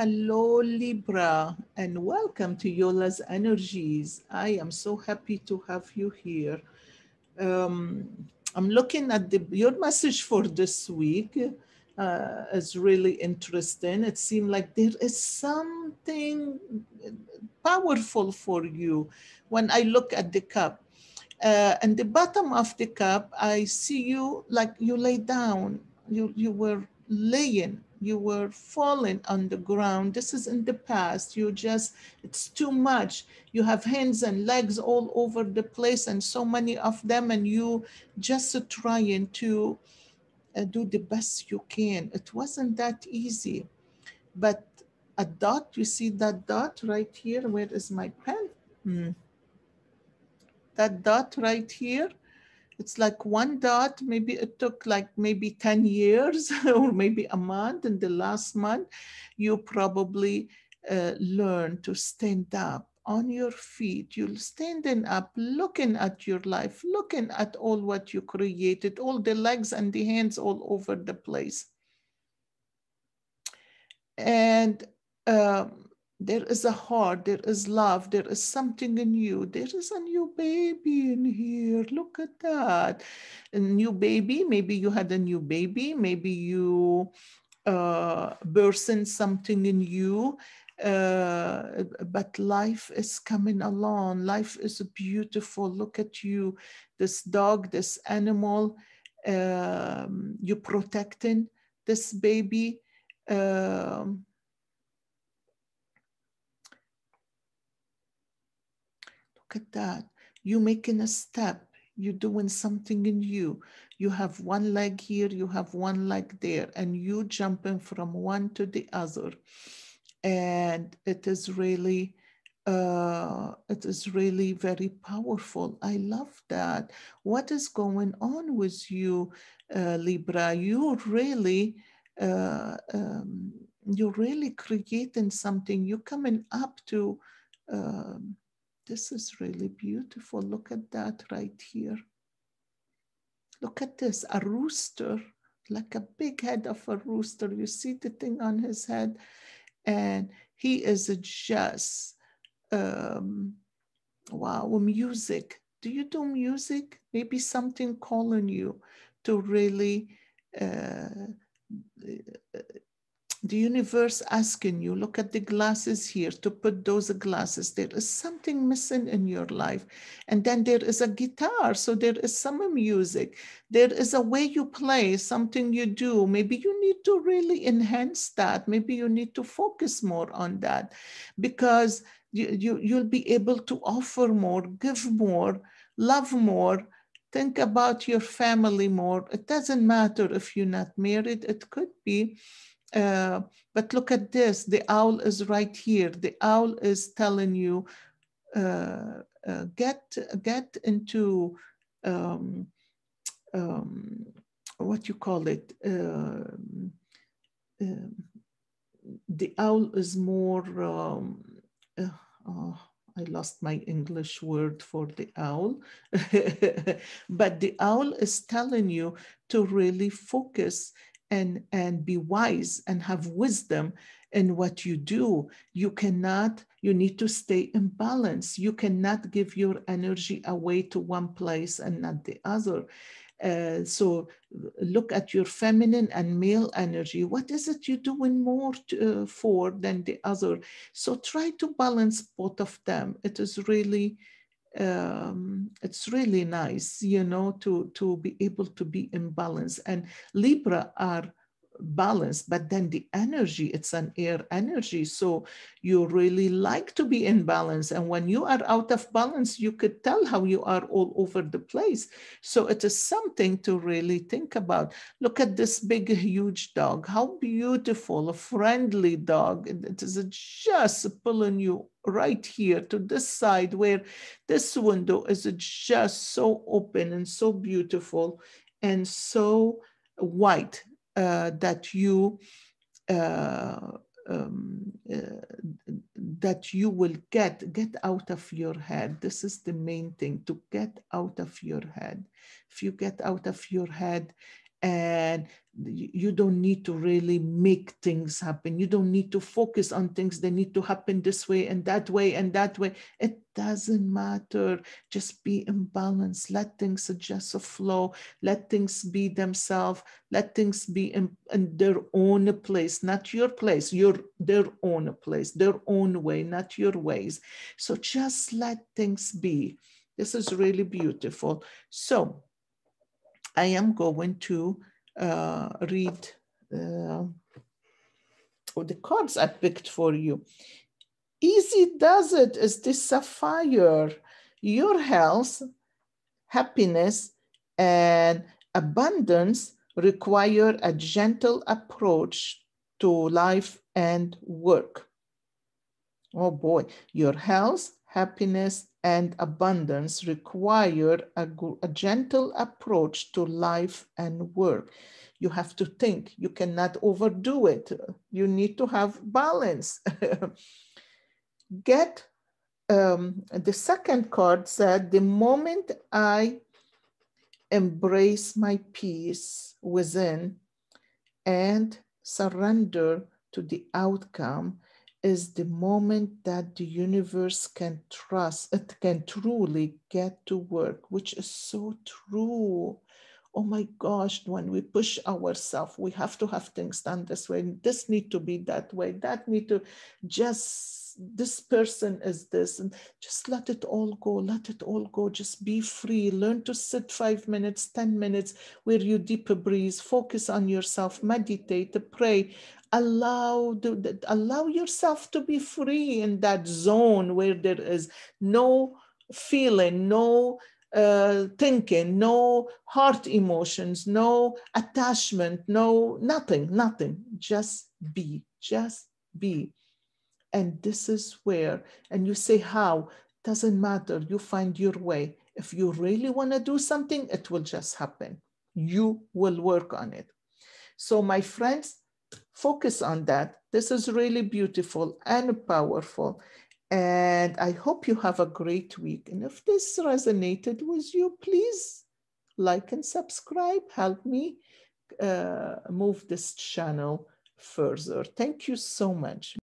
Hello, Libra, and welcome to Yola's Energies. I am so happy to have you here. Um, I'm looking at the, your message for this week. Uh, is really interesting. It seemed like there is something powerful for you when I look at the cup. Uh, and the bottom of the cup, I see you like you lay down. You you were laying you were falling on the ground. This is in the past. You just, it's too much. You have hands and legs all over the place and so many of them, and you just trying to uh, do the best you can. It wasn't that easy. But a dot, you see that dot right here? Where is my pen? Hmm. That dot right here it's like one dot, maybe it took like maybe 10 years or maybe a month. in the last month, you probably uh, learn to stand up on your feet. You're standing up, looking at your life, looking at all what you created, all the legs and the hands all over the place. And um, there is a heart, there is love, there is something in you. There is a new baby in here. Look at that. A new baby, maybe you had a new baby, maybe you uh, birthed something in you. Uh, but life is coming along. Life is beautiful. Look at you, this dog, this animal, um, you protecting this baby. Um, Look at that. You're making a step. You're doing something in you. You have one leg here, you have one leg there, and you jumping from one to the other. And it is really, uh, it is really very powerful. I love that. What is going on with you, uh, Libra? You really, uh, um, you're really creating something. You're coming up to. Um, this is really beautiful. Look at that right here. Look at this, a rooster, like a big head of a rooster. You see the thing on his head? And he is just, um, wow, music. Do you do music? Maybe something calling you to really uh, the universe asking you, look at the glasses here, to put those glasses. There is something missing in your life. And then there is a guitar. So there is some music. There is a way you play, something you do. Maybe you need to really enhance that. Maybe you need to focus more on that because you, you, you'll be able to offer more, give more, love more, think about your family more. It doesn't matter if you're not married, it could be uh, but look at this, the owl is right here. The owl is telling you, uh, uh, get, get into, um, um, what you call it, um, um the owl is more, um, uh, oh, I lost my English word for the owl, but the owl is telling you to really focus and and be wise and have wisdom in what you do. You cannot you need to stay in balance. You cannot give your energy away to one place and not the other. Uh, so look at your feminine and male energy. What is it you're doing more to, uh, for than the other? So try to balance both of them. It is really um, it's really nice, you know, to, to be able to be in balance. And Libra are balanced, but then the energy it's an air energy. So you really like to be in balance. And when you are out of balance you could tell how you are all over the place. So it is something to really think about. Look at this big huge dog. How beautiful a friendly dog. It is just pulling you right here to this side where this window is just so open and so beautiful and so white uh, that you uh, um, uh, that you will get get out of your head. This is the main thing to get out of your head. If you get out of your head and you don't need to really make things happen. You don't need to focus on things that need to happen this way and that way and that way. It doesn't matter. Just be in balance. Let things adjust a flow. Let things be themselves. Let things be in, in their own place, not your place, your their own place, their own way, not your ways. So just let things be. This is really beautiful. So I am going to uh, read uh, the cards I picked for you. Easy does it is the sapphire. Your health, happiness, and abundance require a gentle approach to life and work. Oh boy, your health, happiness, and abundance require a, a, gentle approach to life and work. You have to think, you cannot overdo it. You need to have balance. Get um, the second card said, the moment I embrace my peace within and surrender to the outcome, is the moment that the universe can trust, it can truly get to work, which is so true. Oh my gosh, when we push ourselves, we have to have things done this way. This need to be that way. That need to just this person is this and just let it all go let it all go. Just be free. Learn to sit five minutes ten minutes where you deep breathe. Focus on yourself. Meditate pray. Allow the, allow yourself to be free in that zone where there is no feeling no uh, thinking no heart emotions no attachment no nothing nothing. Just be just be and this is where and you say how doesn't matter you find your way if you really want to do something it will just happen you will work on it so my friends focus on that. This is really beautiful and powerful. And I hope you have a great week. And if this resonated with you, please like and subscribe. Help me uh, move this channel further. Thank you so much.